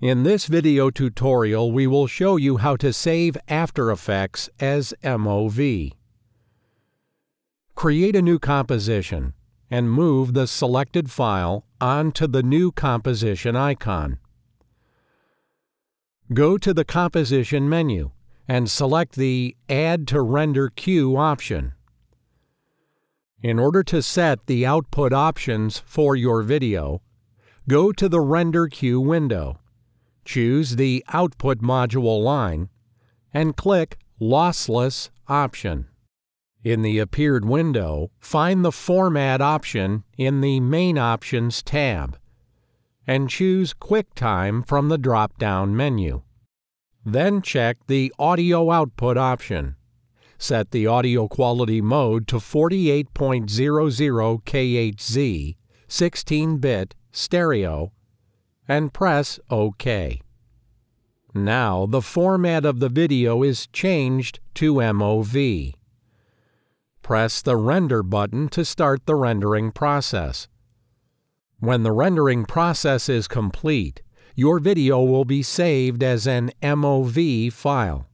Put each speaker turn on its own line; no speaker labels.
In this video tutorial we will show you how to save After Effects as MOV. Create a new composition and move the selected file onto the new composition icon. Go to the Composition menu and select the Add to Render Queue option. In order to set the output options for your video, go to the Render Queue window choose the Output Module line, and click Lossless option. In the appeared window, find the Format option in the Main Options tab, and choose QuickTime from the drop-down menu. Then check the Audio Output option. Set the audio quality mode to 48.00 kHz, 16-bit, stereo, and press OK. Now the format of the video is changed to MOV. Press the Render button to start the rendering process. When the rendering process is complete, your video will be saved as an MOV file.